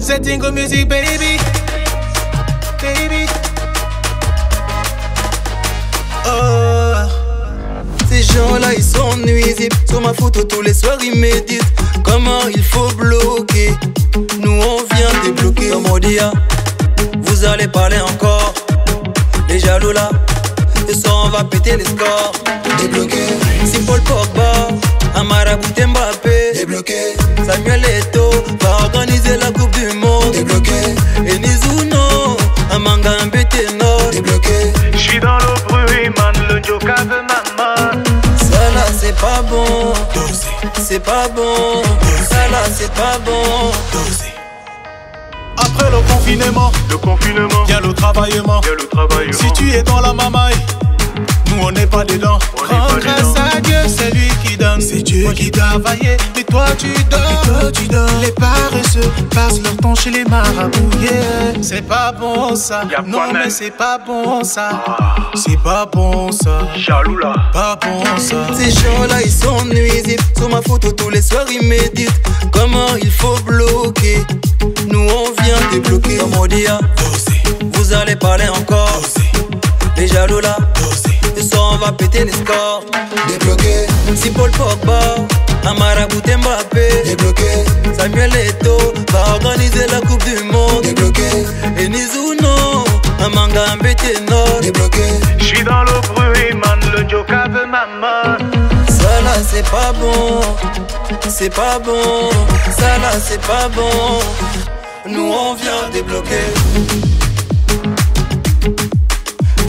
C'est Tingo Music, baby. Baby. Oh. Ces gens-là, ils sont nuisibles. Sur ma photo, tous les soirs, ils méditent. Comment il faut bloquer? Nous, on vient débloquer. Comme on dit, vous allez parler encore. Les jaloux là, ce soir, on va péter les scores. Débloqué. Si Paul Pogba, Amara Mbappé. Débloqué. Samuel Eto'o bon, c'est pas bon, ça là c'est pas bon. Après le confinement, Le confinement, y'a le travaillement. le. Si tu es dans la mamaille, nous on n'est pas dedans. Grâce à Dieu, c'est lui qui donne. C'est Dieu qui travaille, toi tu dors. toi tu dors. Les paresseux passent leur temps chez les marabouts. yeah. C'est pas bon ça. Y'a non mais c'est pas bon ça. Ah. C'est pas bon ça. Jaloux là. Pas bon ça. Ces gens-là ils sont nuisibles. Sur ma photo tous les soirs ils méditent. Comment il faut bloquer? Nous on vient débloquer. Comme on dit, ah, vous allez parler encore. Les jaloux là, ce soir on va péter les scores. Débloqué. Si Paul Pogba, Amara Mbappé. Débloqué. Samuel Eto'o va organiser la Coupe du Monde. Débloqué. Et Nizuno, Amanga Mbeteno. Débloqué. J'suis dans le bruit, man, le Joka veut maman. Ça là c'est pas bon, c'est pas bon, ça là c'est pas bon. Nous on vient débloquer.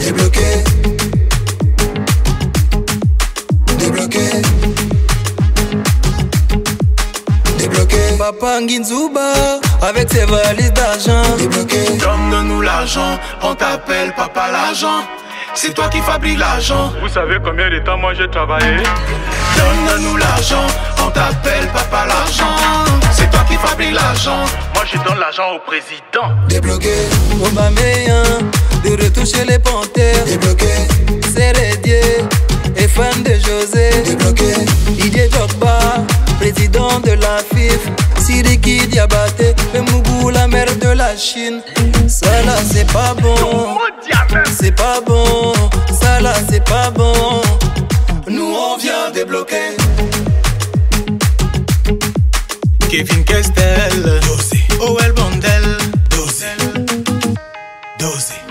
Débloquer. Débloquer. Débloquer. Papa Nginzuba avec ses valises d'argent. Débloquer. Donne-nous l'argent, on t'appelle papa l'argent. C'est toi qui fabrique l'argent. Vous savez combien de temps moi j'ai travaillé? Donne-nous l'argent, on t'appelle papa l'argent. C'est toi qui fabrique l'argent. Moi je donne l'argent au président. Débloqué. Aubameyang, de retour chez les panthères. Débloqué. Sérédier, et fan de José. Débloqué. Didier Drogba, de la FIF, Sidiki Diabaté, le Mougou, la mère de la Chine. Ça là, c'est pas bon. C'est pas bon. Ça là, c'est pas bon. Nous, on vient débloquer. Kevin Castel, Dosé. Oel Bondel, Dosé. Dosé.